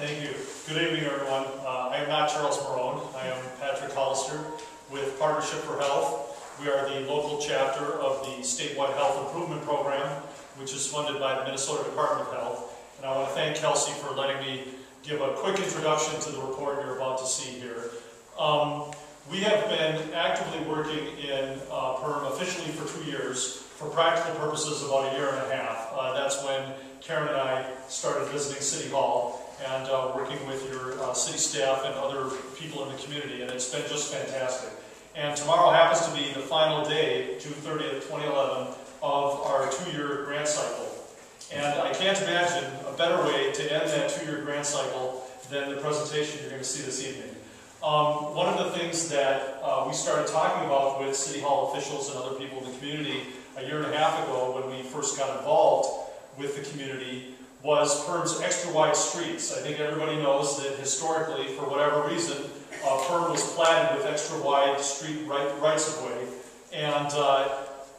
Thank you. Good evening, everyone. Uh, I am not Charles Marohn. I am Patrick Hollister with Partnership for Health. We are the local chapter of the statewide health improvement program, which is funded by the Minnesota Department of Health. And I want to thank Kelsey for letting me give a quick introduction to the report you're about to see here. Um, we have been actively working in uh, Perham officially for two years. For practical purposes, about a year and a half. Uh, that's when Karen and I started visiting City Hall and uh, working with your uh, city staff and other people in the community, and it's been just fantastic. And tomorrow happens to be the final day, June 30th, 2011, of our two-year grant cycle. And I can't imagine a better way to end that two-year grant cycle than the presentation you're going to see this evening. Um, one of the things that uh, we started talking about with City Hall officials and other people in the community a year and a half ago when we first got involved with the community was Perham's extra wide streets. I think everybody knows that historically, for whatever reason, uh, Perham was platted with extra wide street right, rights of way. And uh,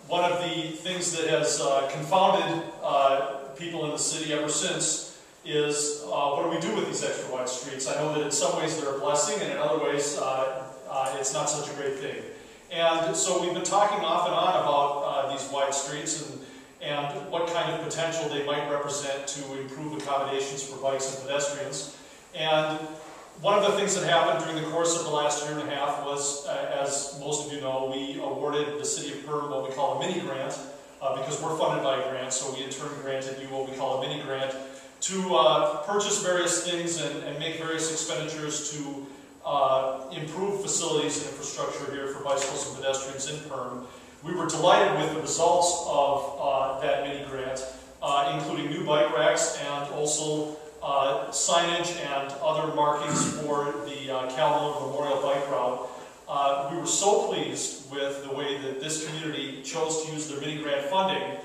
one of the things that has uh, confounded uh, people in the city ever since is uh, what do we do with these extra wide streets? I know that in some ways they're a blessing, and in other ways uh, it's not such a great thing. And so we've been talking off and on about these wide streets and, and what kind of potential they might represent to improve accommodations for bikes and pedestrians. And one of the things that happened during the course of the last year and a half was, uh, as most of you know, we awarded the City of Perham what we call a mini grant, uh, because we're funded by a grant, so we in turn granted you what we call a mini grant to uh, purchase various things and, and, make various expenditures to uh, improve facilities and infrastructure here for bicycles and pedestrians in Perham. We were delighted with the results of uh, that mini grant, uh, including new bike racks and also uh, signage and other markings for the uh, Calhoun Memorial Bike Route. we were so pleased with the way that this community chose to use their mini grant funding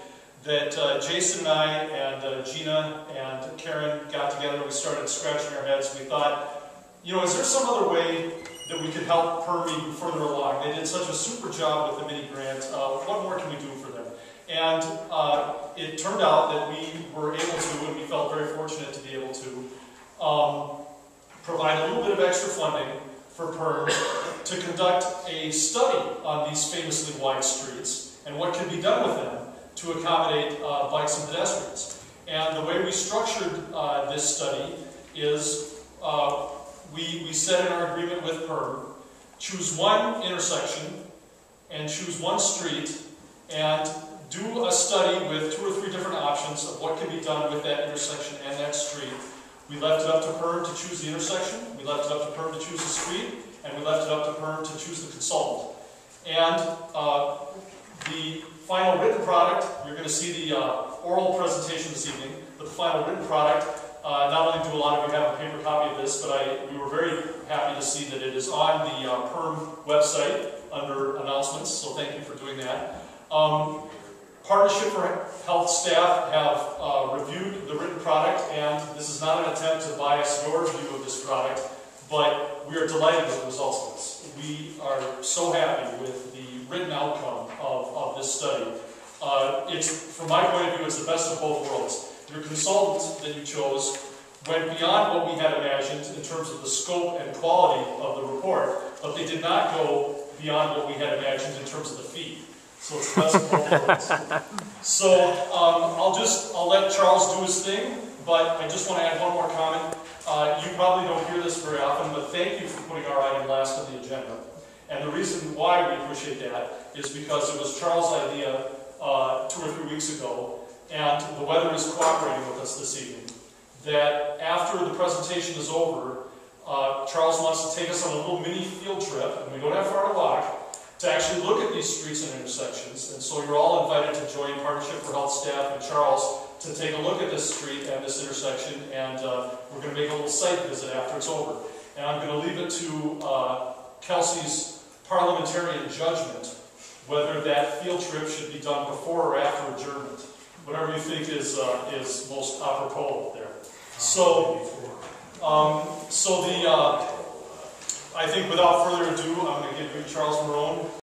that uh, Jason and I and uh, Gina and Karen got together. and We started scratching our heads. We thought, you know, is there some other way that we could help Perham even further along? They did such a super job with the mini grant. Uh, what more can we do for them? And uh, it turned out that we were able to, and we felt very fortunate to be able to, um, provide a little bit of extra funding for Perham to conduct a study on these famously wide streets and what can be done with them to accommodate uh, bikes and pedestrians. And the way we structured uh, this study is uh, we, we said in our agreement with Perham, choose one intersection and choose one street and do a study with two or three different options of what can be done with that intersection and that street. We left it up to Perham to choose the intersection, we left it up to Perham to choose the street, and we left it up to Perham to choose the consultant. And uh, the final written product, you're going to see the uh, oral presentation this evening, but the final written product, uh, not only do a lot of you have a paper copy of this, but I, we were very happy to see that it is on the uh, Perham website under announcements, so thank you for doing that. Um, Partnership for Health staff have uh, reviewed the written product, and this is not an attempt to bias your view of this product, but we are delighted with the results of this. We are so happy with the written outcome of, of this study. Uh, it's, from my point of view, it's the best of both worlds. Your consultant that you chose went beyond what we had imagined in terms of the scope and quality of the report, but they did not go beyond what we had imagined in terms of the fee. So it's worlds. So um, I'll just, I'll let Charles do his thing, but I just want to add one more comment. Uh, you probably don't hear this very often, but thank you for putting our item last on the agenda. And the reason why we appreciate that is because it was Charles' idea uh, two or three weeks ago, and the weather is cooperating with us this evening, that after the presentation is over, uh, Charles wants to take us on a little mini field trip, and we don't have far to walk, to actually look at these streets and intersections. And so you're all invited to join Partnership for Health staff and Charles to take a look at this street and this intersection, and uh, we're going to make a little site visit after it's over. And I'm going to leave it to uh, Kelsey's parliamentarian judgment whether that field trip should be done before or after adjournment. Whatever you think is, uh, is most apropos there. So, um, so the, uh, I think without further ado, I'm going to give you Charles Marohn